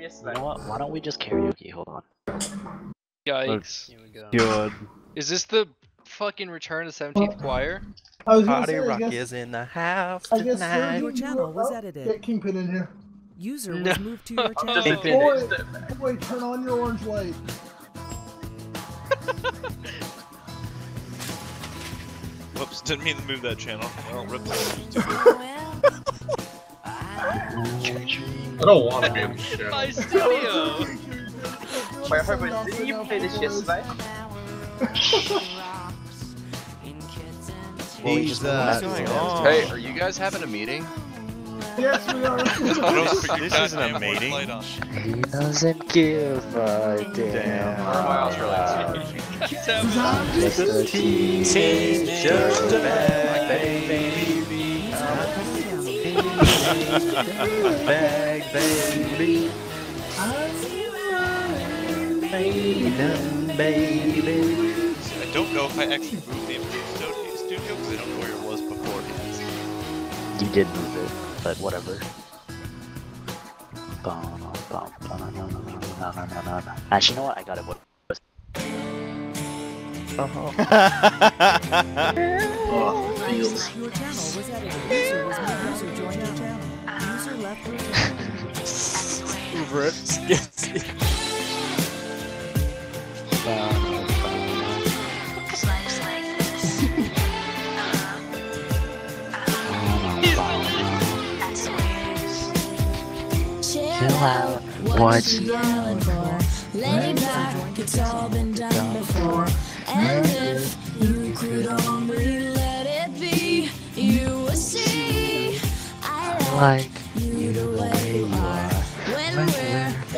You yesterday. know what? Why don't we just karaoke? Hold on. Yikes. Here we go. Good. Is this the fucking Return of the 17th Choir? I was gonna Party say, I Rock guess, is in the house I guess tonight. Your channel was oh, edited. Get Kingpin in here. User No. was moved to your channel. Just Boy, Boy, turn on your orange light. Whoops, didn't mean to move that channel. Well, rip the YouTube. I don't want to be in the shit. My studio! Wait, Herbert, didn't you play this yesterday? Jesus. Well, uh, hey, are you guys having a meeting? Yes, we are. this isn't a meeting. He doesn't give a damn. Or my Australian. Just a teacher, just a baby bag, baby. I baby. I don't know if I actually moved the Improved Stone Studio because I don't know where it was before. You did move it, but whatever. Actually, you know what? I got it. Oh, what was? Oh. oh, feels. Over it. Chill out. What? Lay back, it's all been done before. And if you could only let it be, you would see. I like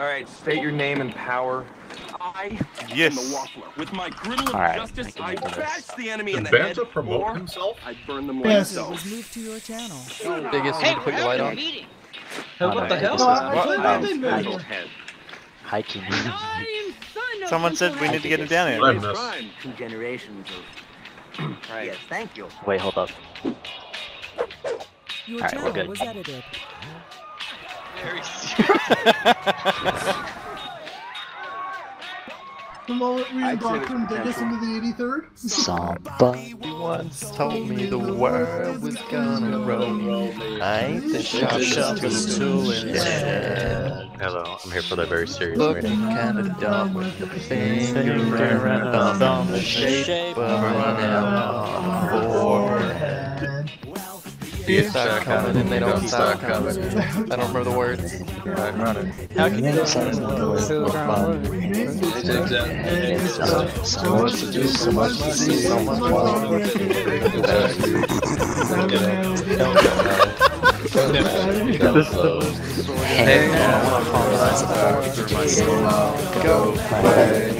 Alright, state your name and power. I Yes. am the Waffler. With my griddle of Alright, justice, I I bash the enemy in Did the head, Banta promote or himself? I burn them Yes. User myself. was moved to your channel. Biggest, you put your light on? Hey, Oh, what the hell? was, What? I didn't hi- know. Hiking. Someone said we need to get him down here. two generations of. Yes, thank you. Wait, hold up. Your Alright, we're good. was edited. Very serious. The moment we I'd say indoctrined the Dingus into the 83rd. Somebody. Once told me the world was gonna roll me. I ain't the sharp, sharpest tool in the. Hello, I'm here for the very serious Looking meeting. kinda dumb with the finger and a thumb the shape of a rundown on the forehead. You start coming and they don't stop coming. I don't remember the words. How can you So much to do, so much to see, so much more. Hey, I wanna apologize about it. Go away.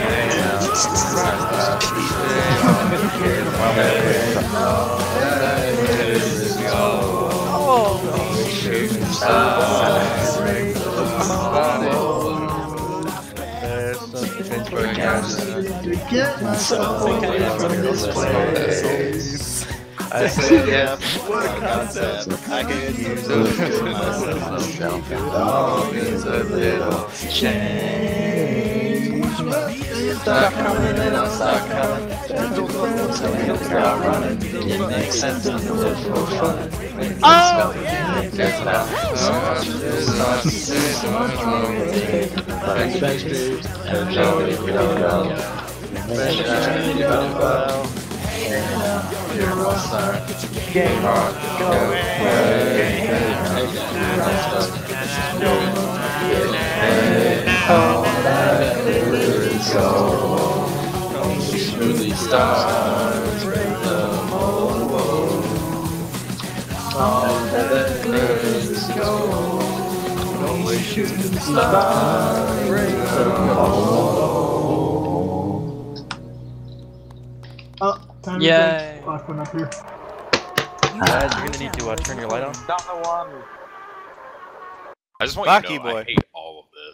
Get myself away from this place. I said, yeah, what a concept. I could use a myself. As a little change. Oh! Glitters gold. Only shooting stars break the mold. All that glitters gold. Only shooting stars break the mold. Oh, time to Yay. get Aquan up here. Guys, you're gonna need to uh, turn your light on. Not the one. I just want Rocky you to know I boy.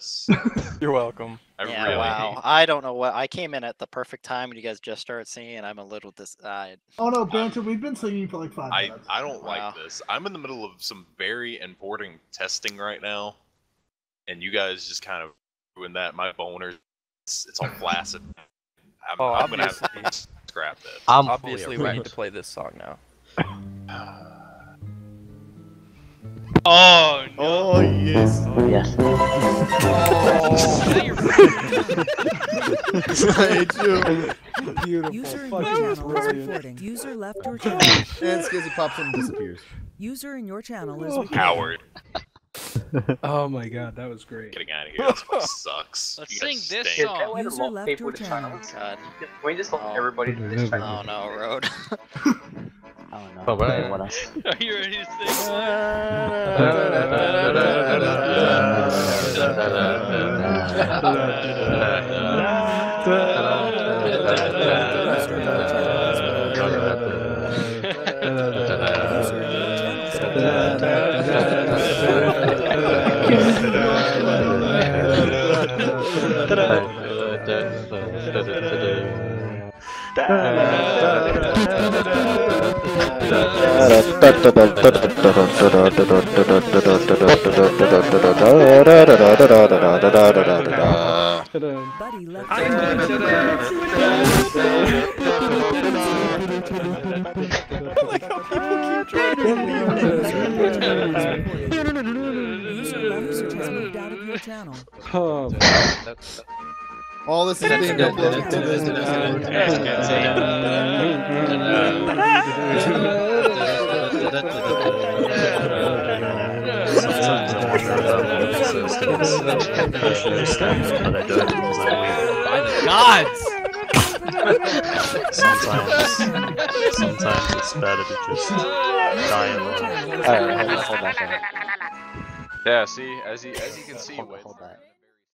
Hate all of this. You're welcome. I yeah, really wow. I don't know what. I came in at the perfect time and you guys just started singing, and I'm a little dis. Uh, Oh no, Banter, we've been singing for like five I minutes. I don't Wow. like this. I'm in the middle of some very important testing right now, and you guys just kind of ruined that. My boner, it's, it's all flaccid. I'm, Oh, I'm gonna have obviously. to scrap this. I'm Obviously, we need to play this song now. Oh no. Oh, yes. Yes. Now you're Beautiful. User in your channel is reporting. User left your channel. And Skizzy pops in and disappears. User in your channel is oh, reporting. Howard, Oh my god, that was great. getting out of here. This place sucks. Let's sing this stink. song. User left your channel. God. Can we just let Oh. everybody do this? Oh no, road. Oh no. Oh, wow. Wait, what else? Are you ready to sing? In your channel is Buddy left your User channel channel. All this is being uploaded to this. I wonder about my existence. Especially stems, but I don't because I. By the gods! Sometimes, sometimes it's better to just die alone. Alright, hold on, hold on. Yeah, see, as you as you can see, Hold, with hold that.